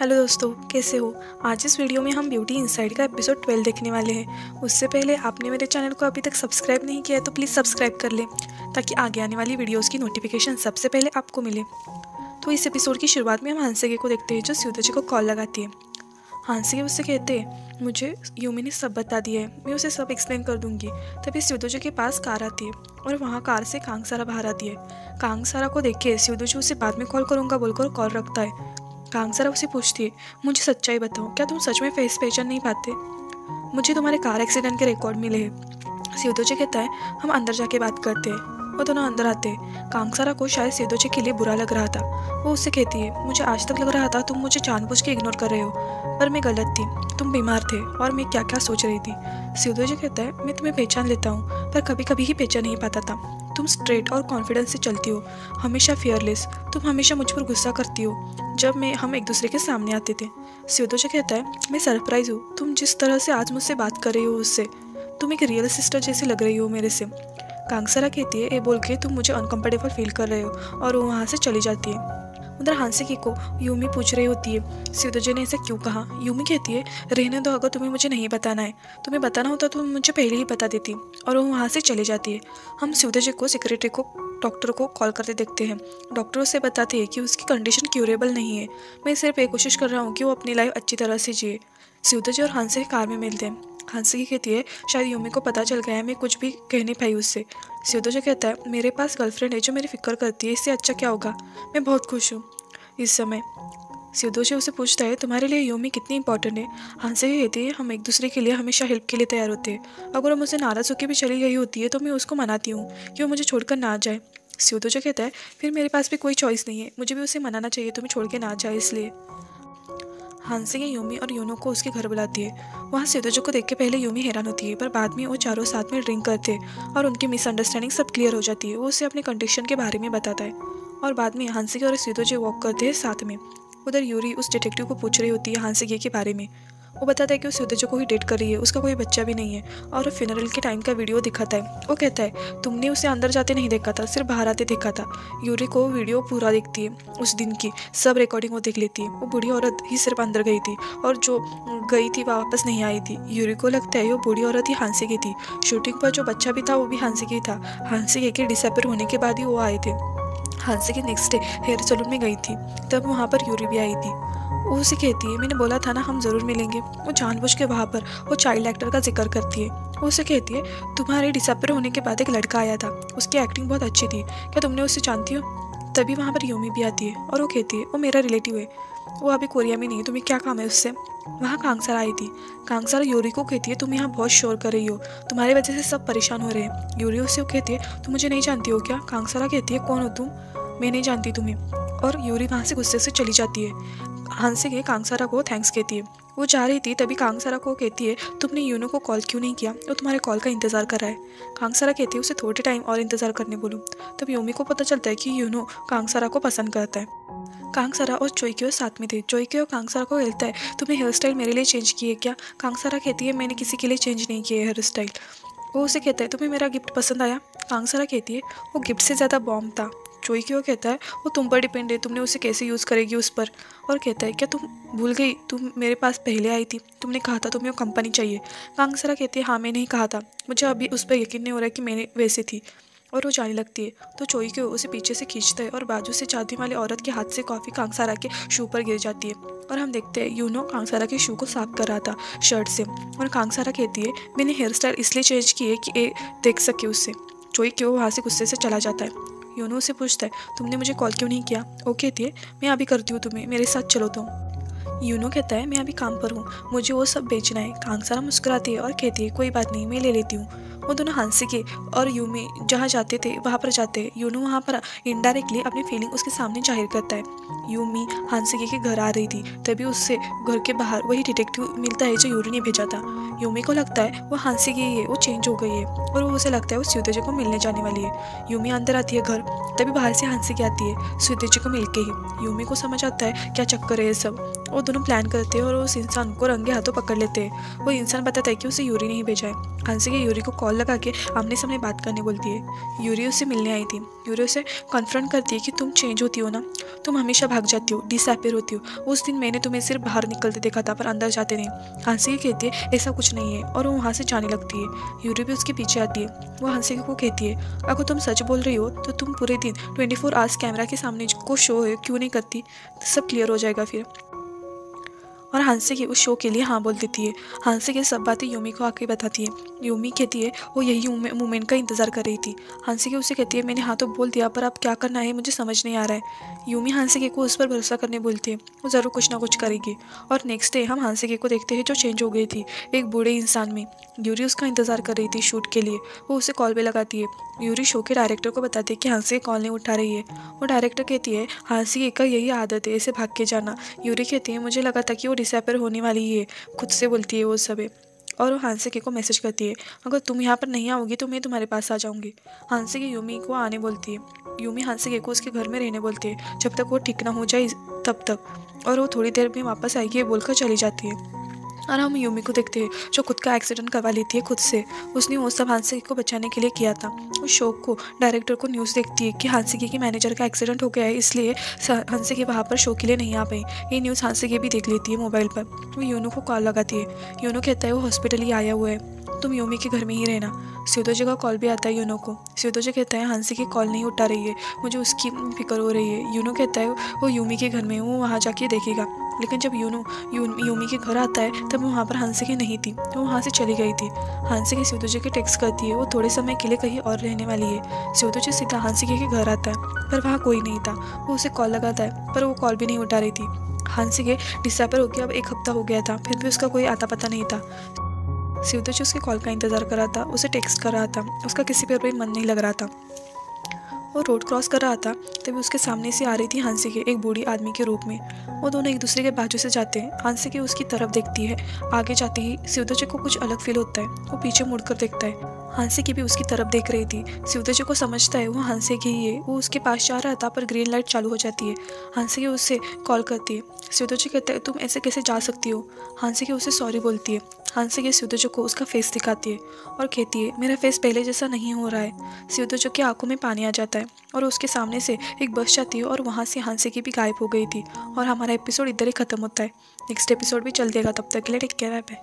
Hello दोस्तों, कैसे हो? आज इस वीडियो में हम ब्यूटी इनसाइड का एपिसोड 12 देखने वाले हैं। उससे पहले आपने मेरे चैनल को अभी तक सब्सक्राइब नहीं किया है तो प्लीज़ सब्सक्राइब कर लें, ताकि आगे आने वाली वीडियोस की नोटिफिकेशन सबसे पहले आपको मिले। तो इस एपिसोड की शुरुआत में हम हांसेगे को देखते हैं, जो स्यूता जी को कॉल लगाती है। हांसी उससे कहते हैं, मुझे यूमी ने सब बता दिया है, मैं उसे सब एक्सप्लेन कर दूँगी। तभी स्यूदोजो के पास कार आती है और वहाँ कार से कांग सारा बाहर आती है। कांग सारा को देख के स्यूदोजो उसे बाद में कॉल करूँगा, बोलकर कॉल रखता है। कांगसरा उसे पूछती है, मुझे सच्चाई बताओ, क्या तुम सच में फेस पहचान नहीं पाते? मुझे तुम्हारे कार एक्सीडेंट के रिकॉर्ड मिले हैं। सीधोचे कहता है, हम अंदर जाके बात करते हैं। वो दोनों अंदर आते हैं। कांगसारा को शायद सीधोचे के लिए बुरा लग रहा था। वो उससे कहती है, मुझे आज तक लग रहा था तुम मुझे जानबूझ के इग्नोर कर रहे हो, पर मैं गलत थी। तुम बीमार थे और मैं क्या क्या सोच रही थी। सीधोजे कहता है, मैं तुम्हें पहचान लेता हूँ, पर कभी कभी ही पहचान नहीं पाता था। तुम स्ट्रेट और कॉन्फिडेंस से चलती हो, हमेशा फियरलेस तुम हमेशा मुझ पर गुस्सा करती हो, जब मैं, हम एक दूसरे के सामने आते थे। स्योदोजा कहता है, मैं सरप्राइज़ हूँ, तुम जिस तरह से आज मुझसे बात कर रही हो उससे, तुम एक रियल सिस्टर जैसी लग रही हो मेरे से। कांगसरा कहती है ये बोल के तुम मुझे अनकम्फर्टेबल फील कर रहे हो और वो वहाँ से चली जाती है। उधर हांसिकी को यूमी पूछ रही होती है सिद्धोजी ने ऐसा क्यों कहा? यूमी कहती है, रहने दो, अगर तुम्हें मुझे नहीं बताना है। तुम्हें बताना होता तो मुझे पहले ही बता देती। और वो वहाँ से चली जाती है। हम सिद्धोजी को सेक्रेटरी को डॉक्टर को कॉल करते देखते हैं। डॉक्टर उसे बताते हैं कि उसकी कंडीशन क्यूरेबल नहीं है। मैं सिर्फ़ ये कोशिश कर रहा हूँ कि वो अपनी लाइफ अच्छी तरह से जिए। सिद्धोजी और हांसे कार में मिलते हैं। हँसी कहती है, शायद यूमी को पता चल गया है, मैं कुछ भी कह नहीं पाई उससे। जो कहता है, मेरे पास गर्लफ्रेंड है जो मेरी फ़िक्र करती है, इससे अच्छा क्या होगा? मैं बहुत खुश हूँ। इस समय सिद्धोशी उसे पूछता है, तुम्हारे लिए योमी कितनी इंपॉर्टेंट है? हंसे कहती है, हम एक दूसरे के लिए हमेशा हेल्प के लिए तैयार होते हैं। अगर वो मुझसे नाराज़ होकर भी चली गई होती है तो मैं उसको मनाती हूँ कि वो मुझे छोड़कर ना जाए? जो कहता है, फिर मेरे पास भी कोई चॉइस नहीं है, मुझे भी उसे मनाना चाहिए, तुम्हें छोड़ के ना जाए इसलिए। हांसी योमी और योनो को उसके घर बुलाती है। वहाँ सिद्धोजो को देख के पहले योमी हैरान होती है, पर बाद में वो चारों साथ में ड्रिंक करते हैं और उनकी मिसअंडरस्टैंडिंग सब क्लियर हो जाती है। वो उसे अपने कंडीशन के बारे में बताता है और बाद में हांसिंग और सिद्धोजो वॉक करते हैं साथ में। उधर यूरी उस डिटेक्टिव को पूछ रही होती है हांसी के बारे में। वो बताता है कि उस युद्धजो को ही डेट कर रही है, उसका कोई बच्चा भी नहीं है और फिनरल के टाइम का वीडियो दिखाता है। वो कहता है, तुमने उसे अंदर जाते नहीं देखा था, सिर्फ़ बाहर आते देखा था। यूरी को वीडियो पूरा देखती है, उस दिन की सब रिकॉर्डिंग वो देख लेती है। वो बूढ़ी औरत ही सिर्फ़ अंदर गई थी और जो गई थी वापस नहीं आई थी। यूरी को लगता है वो बूढ़ी औरत ही हांसी की थी। शूटिंग पर जो बच्चा भी था, वो भी हांसी की था। हांसी के डिसअपेयर होने के बाद ही वो आए थे। हांसी के नेक्स्ट डे हेयर सलून में गई थी। तब वहाँ पर यूरी भी आई थी। वो उसे कहती है, मैंने बोला था ना, हम ज़रूर मिलेंगे। वो जानबूझ के वहाँ पर, वो चाइल्ड एक्टर का ज़िक्र करती है। वो उसे कहती है, तुम्हारे डिसअपेयर होने के बाद एक लड़का आया था। उसकी एक्टिंग बहुत अच्छी थी। क्या तुमने उससे जानती हो? तभी वहाँ पर योमी भी आती है और वो कहती है, वो मेरा रिलेटिव है। वो अभी कोरिया में नहीं है। तुम्हें क्या काम है उससे? वहाँ कांगसार आई थी। कांगसार यूरी को कहती है, तुम यहाँ बहुत शोर कर रही हो। तुम्हारी वजह से सब परेशान हो रहे हैं। यूरी उससे कहती है, तुम मुझे नहीं जानती हो क्या? कांगसारा कहती है, कौन हो तुम? मैं नहीं जानती तुम्हें। और यूरी वहाँ से गुस्से से चली जाती है। हंसे के कांगसारा को थैंक्स कहती है। वो जा रही थी तभी कांगसारा को कहती है, तुमने यूनो को कॉल क्यों नहीं किया? वो तुम्हारे कॉल का इंतज़ार कर रहा है। कांगसारा कहती है, उसे थोड़े टाइम और इंतज़ार करने बोलूँ। तब योमी को पता चलता है कि यूनो कांगसारा को पसंद करता है। कांगसारा और चोईक्यो साथ में थे। चोईक्यो कांगसारा को कहता है तुमने हेयर स्टाइल मेरे लिए चेंज किए क्या? कांगसारा कहती है, मैंने किसी के लिए चेंज नहीं किया हेयर स्टाइल वो उसे कहता है, तुम्हें मेरा गिफ्ट पसंद आया? कांगसारा कहती है, वो गिफ्ट से ज़्यादा बॉम्ब था। चोई क्यों कहता है? वो तुम पर डिपेंड है, तुमने उसे कैसे यूज़ करेगी उस पर? और कहता है, क्या तुम भूल गई? तुम मेरे पास पहले आई थी। तुमने कहा था तुम्हें वो कंपनी चाहिए। कांगसरा कहती है हाँ मैंने ही कहा था। मुझे अभी उस पर यकीन नहीं हो रहा कि मैंने वैसे थी। और वो जाने लगती है। तो चोई के उसे पीछे से खींचता है और बाजू से चाहती वाली औरत के हाथ से कॉफ़ी कांगसारा के शू पर गिर जाती है। और हम देखते हैं यूनो कांगसारा के शू को साफ़ कर रहा था शर्ट से। और कांगसारा कहती है, मैंने हेयर स्टाइल इसलिए चेंज की है कि ए, देख सके उससे चोई क्यों? वहाँ से गुस्से से चला जाता है। योनो से पूछता है, तुमने मुझे कॉल क्यों नहीं किया? वो कहती है, मैं अभी करती हूँ तुम्हें, मेरे साथ चलो तुम। यूनो कहता है, मैं अभी काम पर हूँ, मुझे वो सब बेचना है। कांगसारा मुस्कुराती है और कहती है, कोई बात नहीं, मैं ले लेती हूँ। वो दोनों हँसी के और यूमी जहाँ जाते थे, वहाँ पर जाते हैं। यूनो वहाँ पर इनडायरेक्टली अपनी फीलिंग उसके सामने ज़ाहिर करता है। यूमी हांसिके के घर आ रही थी, तभी उससे घर के बाहर वही डिटेक्टिव मिलता है जो यूरी ने भेजा था। यूमी को लगता है वो हांसी की है वो चेंज हो गई है और वो उसे लगता है वो स्यूतेजे को मिलने जाने वाली है। यूमी अंदर आती है घर, तभी बाहर से हांसी की आती है स्यूतेजे को मिल के ही यूमी को समझ आता है क्या चक्कर है ये सब। वो दोनों प्लान करते हैं और उस इंसान को रंगे हाथों पकड़ लेते हैं। वो इंसान बताता है कि उसे यूरी नहीं भेजा है। हँसी के यूरी को कॉल लगा के आमने सामने बात करने बोलती है। यूरी उससे मिलने आई थी। यूरी उसे कन्फ्रंट करती है कि तुम चेंज होती हो ना। तुम हमेशा भाग जाती हो डिसअपेयर होती हो। उस दिन मैंने तुम्हें सिर्फ़ बाहर निकलते देखा था, पर अंदर जाते नहीं। हँसी कहती है, ऐसा कुछ नहीं है। और वो वहाँ से जाने लगती है। यूरी भी उसके पीछे आती है। वो हँसी को कहती है, अगर तुम सच बोल रही हो तो तुम पूरे दिन ट्वेंटी फोर आवर्स कैमरा के सामने को शो है, क्यों नहीं करती? सब क्लियर हो जाएगा फिर। और हांसे की उस शो के लिए हाँ बोल देती है। हांसे की सब बातें यूमी को आके बताती है। यूमी कहती है, वो यही मोमेंट का इंतज़ार कर रही थी। हांसे की उसे कहती है, मैंने हाँ तो बोल दिया, पर अब क्या करना है, मुझे समझ नहीं आ रहा है। यूमी हांसे के को उस पर भरोसा करने बोलती है, वो ज़रूर कुछ ना कुछ करेगी। और नेक्स्ट डे हम हांसे के को देखते हैं जो चेंज हो गई थी, एक बूढ़े इंसान में। यूरी उसका इंतज़ार कर रही थी शूट के लिए। वो उसे कॉल पर लगाती है। यूरी शो के डायरेक्टर को बताती है कि हांसी कॉल नहीं उठा रही है। वो डायरेक्टर कहती है, हांसी का यही आदत है, इसे भाग के जाना। यूरी कहती है, मुझे लगा था कि वो डिसअपेयर होने वाली है, खुद से बोलती है वो सब और वो हांसिके को मैसेज करती है, अगर तुम यहाँ पर नहीं आओगी तो मैं तुम्हारे पास आ जाऊँगी। हांसिके यूमी को आने बोलती है। यूमी हांसी के को उसके घर में रहने बोलती है, जब तक वो ठीक ना हो जाए, तब तक। और वो थोड़ी देर में वापस आएगी बोलकर चली जाती है। और हम यूमी को देखते हैं जो खुद का एक्सीडेंट करवा लेती है खुद से, उसने वो सब हांसिकी को बचाने के लिए किया था। उस शोक को डायरेक्टर को न्यूज़ देखती है कि हांसिकी के मैनेजर का एक्सीडेंट हो गया है, इसलिए हांसिकी वहाँ पर शो के लिए नहीं आ पाई। ये न्यूज़ हांसिकी भी देख लेती है मोबाइल पर। वो यूनो को कॉल लगाती है। यूनो कहता है वो हॉस्पिटल ही आया हुआ है। तुम यूमी के घर में ही रहना। स्यूदोजे का कॉल भी आता है यूनो को। स्यूदोजे कहता है हांसी की कॉल नहीं उठा रही है। मुझे उसकी फ़िक्र हो रही है। यूनो कहता है वो यूमी के घर में वो वहाँ जाके देखेगा। लेकिन जब यूनो यू, यूमी के घर आता है तब वहाँ पर हांसी की नहीं थी। वो वहाँ से चली गई थी। हांसी की स्यूदोजे के टेक्स्ट करती है वो थोड़े समय के लिए कहीं और रहने वाली है। स्यूदोजे सीधा हांसी के घर आता है पर वहाँ कोई नहीं था। वो उसे कॉल लगाता है पर वो कॉल भी नहीं उठा रही थी। हांसी के डिसअपेयर होकर अब एक हफ़्ता हो गया था फिर भी उसका कोई आता पता नहीं था। शिवदर्श उसके कॉल का इंतज़ार कर रहा था, उसे टेक्स्ट कर रहा था। उसका किसी पर भी मन नहीं लग रहा था। वो रोड क्रॉस कर रहा था, तभी उसके सामने से आ रही थी हांसी के एक बूढ़ी आदमी के रूप में। वो दोनों एक दूसरे के बाजू से जाते हैं। हांसी के उसकी तरफ़ देखती है। आगे जाते ही शिवदर्ज को कुछ अलग फील होता है, वो पीछे मुड़कर देखता है। हांसी की भी उसकी तरफ़ देख रही थी। शिवदर्ज को समझता है वो हांसी की ही है। वो उसके पास जा रहा था पर ग्रीन लाइट चालू हो जाती है। हांसी की उससे कॉल करती है। शिवदर्ज कहता है, तुम ऐसे कैसे जा सकती हो? हांसी की उसे सॉरी बोलती है। हांसी के स्यूदोजो को उसका फेस दिखाती है और कहती है, मेरा फेस पहले जैसा नहीं हो रहा है। स्यूदोजो की आँखों में पानी आ जाता है और उसके सामने से एक बस जाती है और वहाँ से हांसी की भी गायब हो गई थी और हमारा एपिसोड इधर ही ख़त्म होता है। नेक्स्ट एपिसोड भी चल देगा, तब तक के लिए टेक केयर बाय